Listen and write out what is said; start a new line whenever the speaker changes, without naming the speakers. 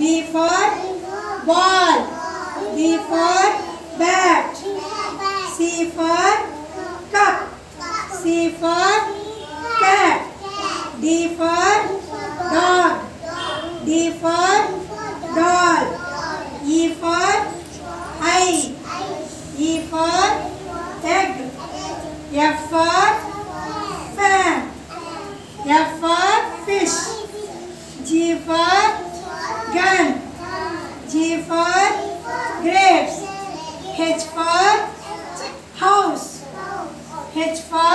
B for ball. B for bat. C for cup. C for cat. D for dog. D for doll. E for eye. E for egg. F for fan. F for fish. G for G for grapes. H for house. H for.